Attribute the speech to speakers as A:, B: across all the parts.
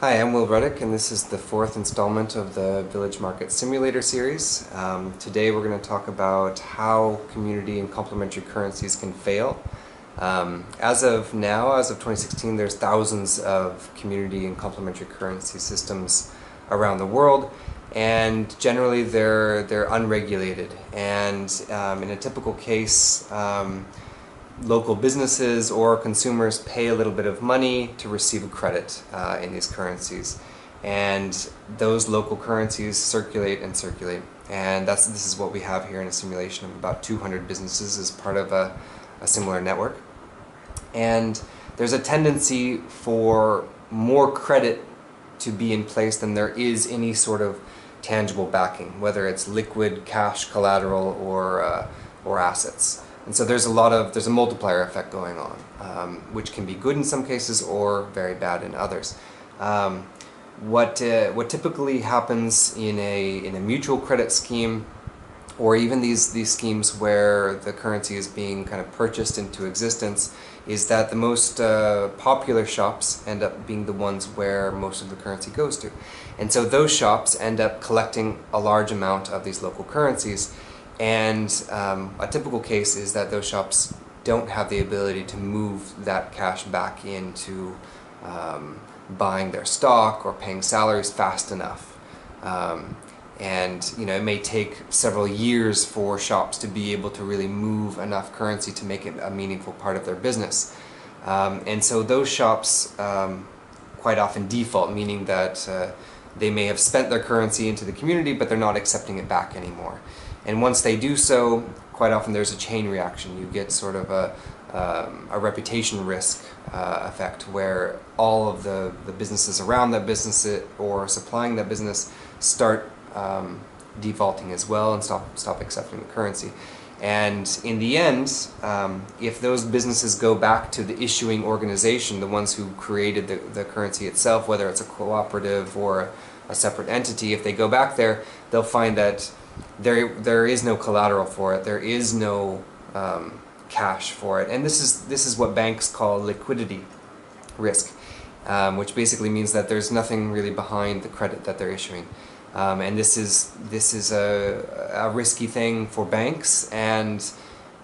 A: Hi, I'm Will Ruddick, and this is the fourth installment of the Village Market Simulator series. Um, today we're going to talk about how community and complementary currencies can fail. Um, as of now, as of 2016, there's thousands of community and complementary currency systems around the world, and generally they're they're unregulated. And um, in a typical case, um, local businesses or consumers pay a little bit of money to receive a credit uh, in these currencies. And those local currencies circulate and circulate. And that's this is what we have here in a simulation of about 200 businesses as part of a, a similar network. And there's a tendency for more credit to be in place than there is any sort of tangible backing, whether it's liquid cash collateral or, uh, or assets. And so there's a lot of, there's a multiplier effect going on, um, which can be good in some cases or very bad in others. Um, what, uh, what typically happens in a, in a mutual credit scheme or even these, these schemes where the currency is being kind of purchased into existence is that the most uh, popular shops end up being the ones where most of the currency goes to. And so those shops end up collecting a large amount of these local currencies and um, a typical case is that those shops don't have the ability to move that cash back into um, buying their stock or paying salaries fast enough. Um, and you know it may take several years for shops to be able to really move enough currency to make it a meaningful part of their business. Um, and so those shops um, quite often default, meaning that uh, they may have spent their currency into the community, but they're not accepting it back anymore. And once they do so, quite often there's a chain reaction. You get sort of a, um, a reputation risk uh, effect where all of the, the businesses around that business or supplying that business start um, defaulting as well and stop, stop accepting the currency. And in the end, um, if those businesses go back to the issuing organization, the ones who created the, the currency itself, whether it's a cooperative or a, a separate entity, if they go back there, they'll find that there there is no collateral for it. There is no um, cash for it, and this is this is what banks call liquidity risk, um, which basically means that there's nothing really behind the credit that they're issuing, um, and this is this is a, a risky thing for banks and.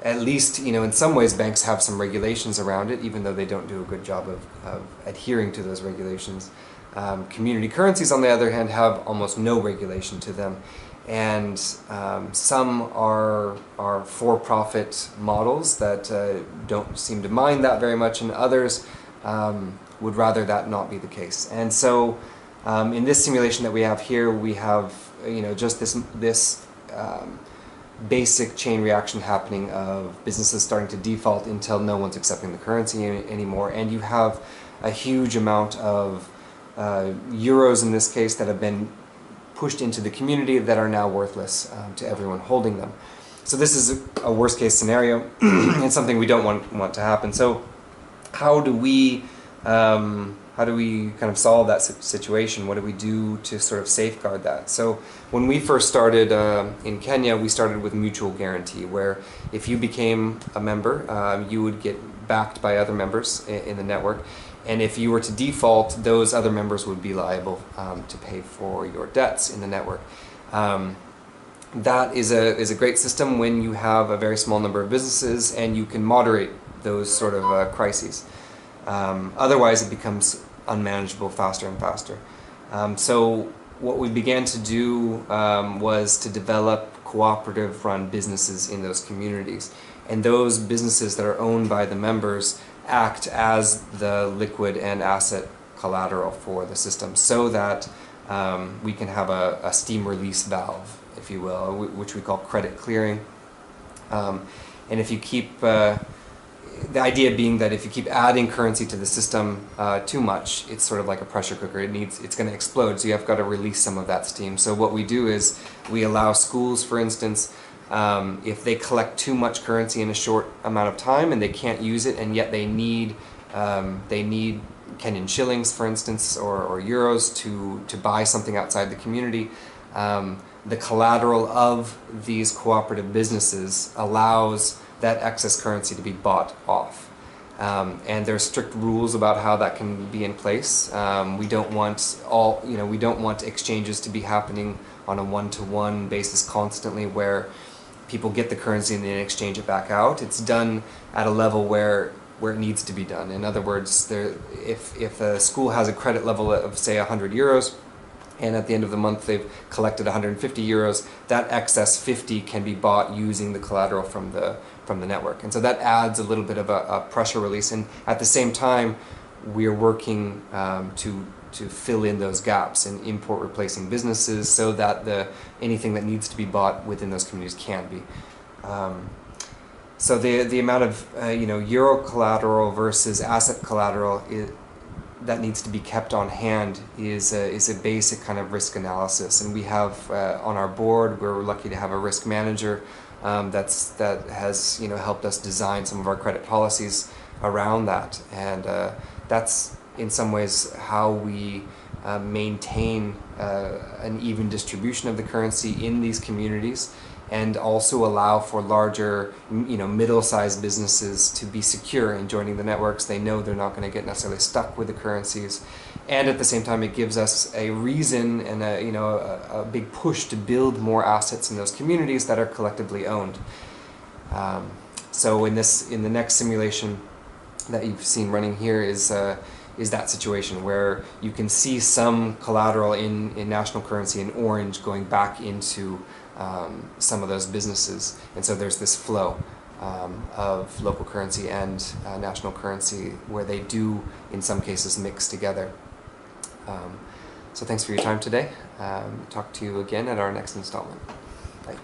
A: At least, you know, in some ways, banks have some regulations around it, even though they don't do a good job of, of adhering to those regulations. Um, community currencies, on the other hand, have almost no regulation to them and um, some are are for-profit models that uh, don't seem to mind that very much, and others um, would rather that not be the case. And so, um, in this simulation that we have here, we have you know just this this um, basic chain reaction happening of businesses starting to default until no one's accepting the currency any, anymore, and you have a huge amount of uh, euros in this case that have been pushed into the community that are now worthless um, to everyone holding them. So this is a, a worst case scenario and something we don't want, want to happen. So how do we um, how do we kind of solve that situation? What do we do to sort of safeguard that? So when we first started uh, in Kenya, we started with mutual guarantee, where if you became a member, uh, you would get backed by other members in, in the network, and if you were to default, those other members would be liable um, to pay for your debts in the network. Um, that is a, is a great system when you have a very small number of businesses and you can moderate those sort of uh, crises. Um, otherwise, it becomes unmanageable faster and faster. Um, so, what we began to do um, was to develop cooperative run businesses in those communities. And those businesses that are owned by the members act as the liquid and asset collateral for the system so that um, we can have a, a, steam release valve, if you will, which we call credit clearing. Um, and if you keep, uh, the idea being that if you keep adding currency to the system uh, too much, it's sort of like a pressure cooker. It needs, it's going to explode, so you have got to release some of that steam. So what we do is we allow schools, for instance, um, if they collect too much currency in a short amount of time and they can't use it, and yet they need um, they need Kenyan shillings, for instance, or, or, euros to to buy something outside the community. Um, the collateral of these cooperative businesses allows that excess currency to be bought off. Um, and are strict rules about how that can be in place. Um, we don't want all, you know, we don't want exchanges to be happening on a one-to-one basis constantly where people get the currency and then exchange it back out. It's done at a level where where it needs to be done. In other words, there, if if a school has a credit level of say 100 euros, and at the end of the month they've collected 150 euros, that excess 50 can be bought using the collateral from the from the network, and so that adds a little bit of a, a pressure release. And at the same time, we're working um, to to fill in those gaps and import replacing businesses so that the anything that needs to be bought within those communities can be. Um, so the the amount of uh, you know euro collateral versus asset collateral is, that needs to be kept on hand is a, is a basic kind of risk analysis, and we have uh, on our board we're lucky to have a risk manager um, that's that has you know helped us design some of our credit policies around that, and uh, that's in some ways how we uh, maintain uh, an even distribution of the currency in these communities and also allow for larger, you know, middle-sized businesses to be secure in joining the networks. They know they're not going to get necessarily stuck with the currencies, and at the same time, it gives us a reason and a you know a, a big push to build more assets in those communities that are collectively owned. Um, so in this in the next simulation that you've seen running here is. Uh, is that situation where you can see some collateral in, in national currency in orange going back into um, some of those businesses. And so there's this flow um, of local currency and uh, national currency where they do, in some cases, mix together. Um, so thanks for your time today. Um, talk to you again at our next installment. Bye.